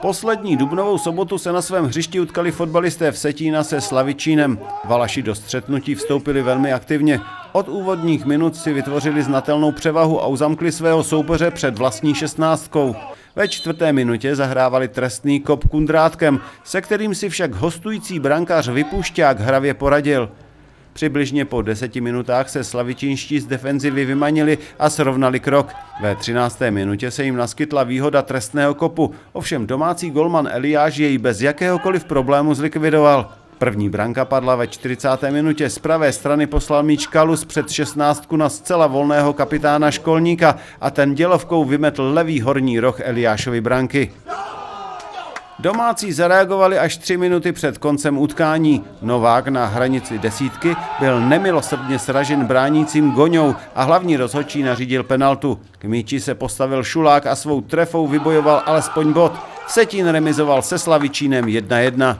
Poslední dubnovou sobotu se na svém hřišti utkali fotbalisté v Setína se Slavičínem. Valaši do střetnutí vstoupili velmi aktivně. Od úvodních minut si vytvořili znatelnou převahu a uzamkli svého soupeře před vlastní šestnáctkou. Ve čtvrté minutě zahrávali trestný kop kundrátkem, se kterým si však hostující brankář Vypušťák hravě poradil. Přibližně po deseti minutách se slavičínští z defenzivy vymanili a srovnali krok. Ve 13. minutě se jim naskytla výhoda trestného kopu, ovšem domácí golman Eliáš jej bez jakéhokoliv problému zlikvidoval. První branka padla ve 40. minutě. Z pravé strany poslal míč Kalus před 16 na zcela volného kapitána Školníka a ten dělovkou vymetl levý horní roh Eliášovi branky. Domácí zareagovali až tři minuty před koncem utkání. Novák na hranici desítky byl nemilosrdně sražen bránícím Goňou a hlavní rozhodčí nařídil penaltu. K míči se postavil Šulák a svou trefou vybojoval alespoň bod. Setín remizoval se Slavičínem 1-1.